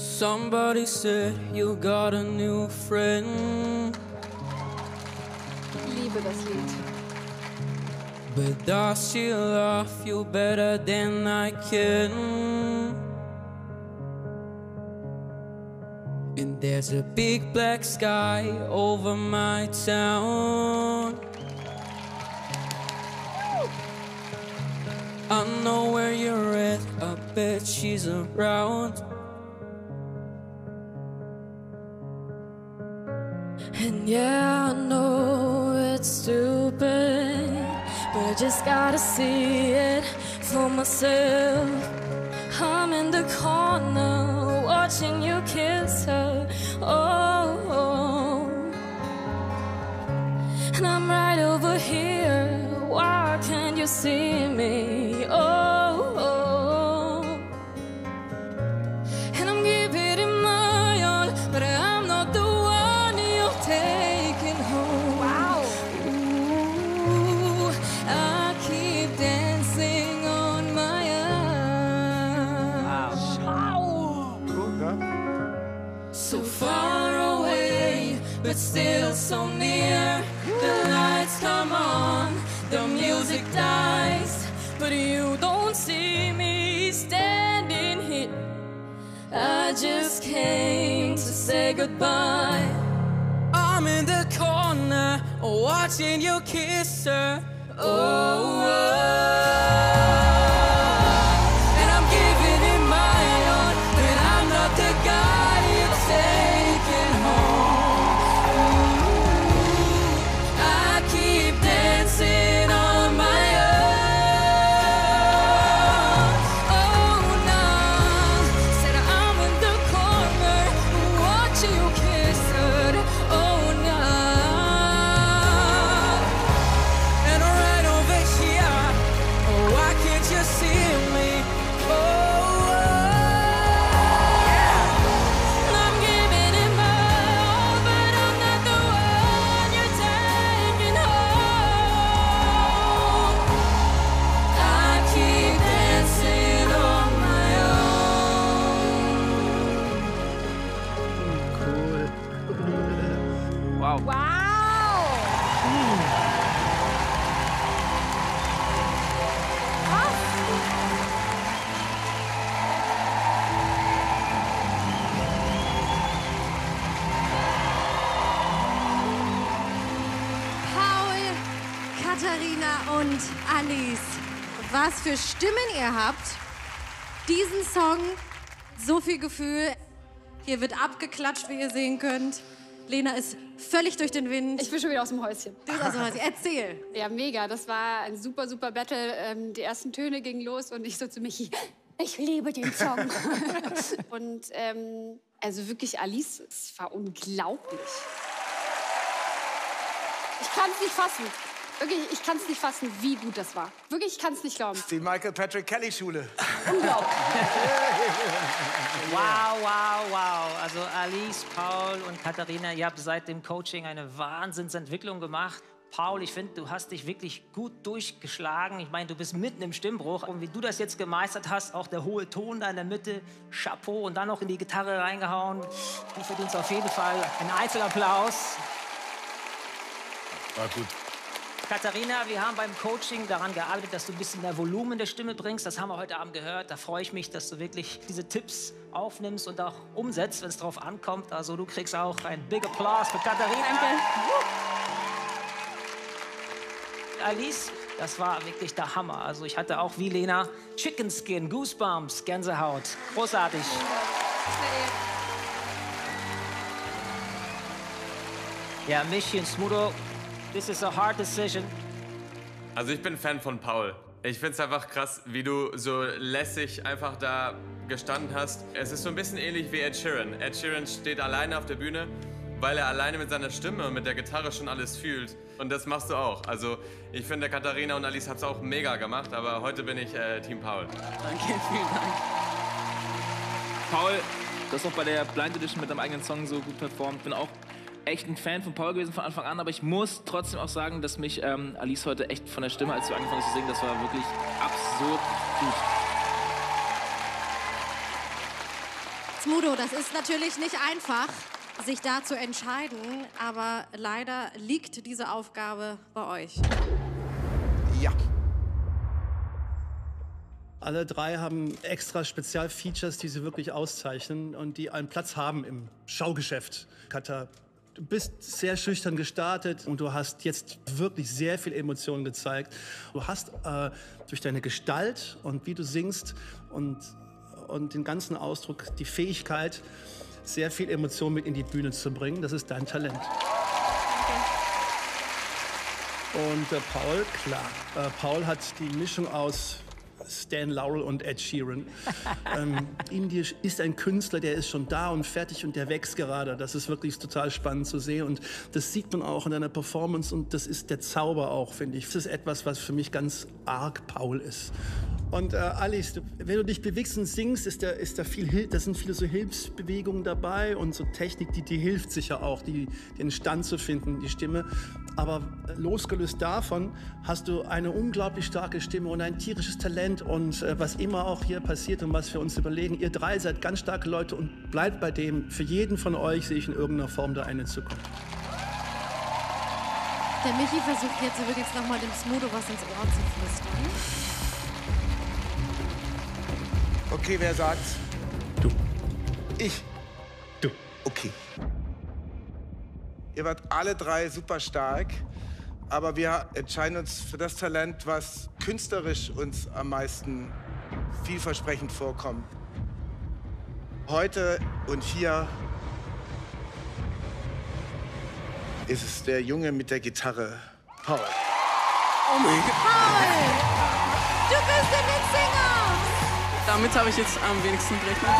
Somebody said you got a new friend. Liebe das Lied. But does she love you better than I can? And there's a big black sky over my town. I know where you're at, I bet she's around. And yeah, I know it's stupid, but I just gotta see it for myself. I'm in the corner watching you kiss her. Oh, and I'm right over here. Why can't you see me? So far away, but still so near. The lights come on, the music dies, but you don't see me standing here. I just came to say goodbye. I'm in the corner watching you kiss her. Oh, oh. Katharina und Alice, was für Stimmen ihr habt. Diesen Song, so viel Gefühl. Hier wird abgeklatscht, wie ihr sehen könnt. Lena ist völlig durch den Wind. Ich bin schon wieder aus dem Häuschen. Du bist aus dem Häuschen. Erzähl. Ja, mega. Das war ein super, super Battle. Ähm, die ersten Töne gingen los und ich so zu Michi, ich liebe den Song. und ähm, also wirklich, Alice, es war unglaublich. Ich kann es nicht fassen. Wirklich, ich kann es nicht fassen, wie gut das war. Wirklich, ich kann es nicht glauben. Die Michael Patrick Kelly Schule. Unglaublich. Also Alice, Paul und Katharina, ihr habt seit dem Coaching eine Wahnsinnsentwicklung gemacht. Paul, ich finde, du hast dich wirklich gut durchgeschlagen. Ich meine, du bist mitten im Stimmbruch. Und wie du das jetzt gemeistert hast, auch der hohe Ton da in der Mitte, Chapeau und dann noch in die Gitarre reingehauen. Du verdienst auf jeden Fall einen Einzelapplaus. War gut. Katharina, wir haben beim Coaching daran gearbeitet, dass du ein bisschen mehr Volumen der Stimme bringst. Das haben wir heute Abend gehört. Da freue ich mich, dass du wirklich diese Tipps aufnimmst und auch umsetzt, wenn es darauf ankommt. Also du kriegst auch ein Big Applaus für Katharina. Alice, das war wirklich der Hammer. Also ich hatte auch wie Lena Chicken Skin, Goosebumps, Gänsehaut. Großartig. Ja, Michi und Smudo, this is a hard decision. Also ich bin Fan von Paul. Ich finde es einfach krass, wie du so lässig einfach da gestanden hast. Es ist so ein bisschen ähnlich wie Ed Sheeran. Ed Sheeran steht alleine auf der Bühne, weil er alleine mit seiner Stimme und mit der Gitarre schon alles fühlt. Und das machst du auch. Also ich finde, Katharina und Alice haben es auch mega gemacht, aber heute bin ich äh, Team Paul. Danke, vielen Dank. Paul, du hast auch bei der Blind Edition mit deinem eigenen Song so gut performt. Bin auch echt ein Fan von Paul gewesen von Anfang an, aber ich muss trotzdem auch sagen, dass mich ähm, Alice heute echt von der Stimme, als du angefangen hast zu singen, das war wirklich absurd gut. Smudo, das ist natürlich nicht einfach, sich da zu entscheiden, aber leider liegt diese Aufgabe bei euch. Ja. Alle drei haben extra Spezialfeatures, die sie wirklich auszeichnen und die einen Platz haben im Schaugeschäft. Katha, du bist sehr schüchtern gestartet und du hast jetzt wirklich sehr viel Emotionen gezeigt. Du hast äh, durch deine Gestalt und wie du singst und, und den ganzen Ausdruck die Fähigkeit, sehr viel Emotion mit in die Bühne zu bringen. Das ist dein Talent. Und äh, Paul, klar. Äh, Paul hat die Mischung aus Stan Laurel und Ed Sheeran. ähm, Indie ist ein Künstler, der ist schon da und fertig und der wächst gerade. Das ist wirklich total spannend zu sehen und das sieht man auch in deiner Performance und das ist der Zauber auch, finde ich. Das ist etwas, was für mich ganz arg Paul ist. Und äh, Alice, du, wenn du dich bewegst und singst, ist da, ist da viel, da sind viele so Hilfsbewegungen dabei und so Technik, die, die hilft sicher auch, die, den Stand zu finden, die Stimme. Aber äh, losgelöst davon hast du eine unglaublich starke Stimme und ein tierisches Talent und äh, was immer auch hier passiert und was wir uns überlegen, ihr drei seid ganz starke Leute und bleibt bei dem. Für jeden von euch sehe ich in irgendeiner Form da eine Zukunft. Der Michi versucht jetzt übrigens nochmal dem Smudo was ins Ohr zu flüstern. Okay, wer sagt's? Du. Ich. Du. Okay. Ihr wart alle drei super stark, aber wir entscheiden uns für das Talent, was künstlerisch uns am meisten vielversprechend vorkommt. Heute und hier ist es der Junge mit der Gitarre, Paul. Oh mein Gott. Du bist der Leadsinger! Damit habe ich jetzt am wenigsten gerechnet.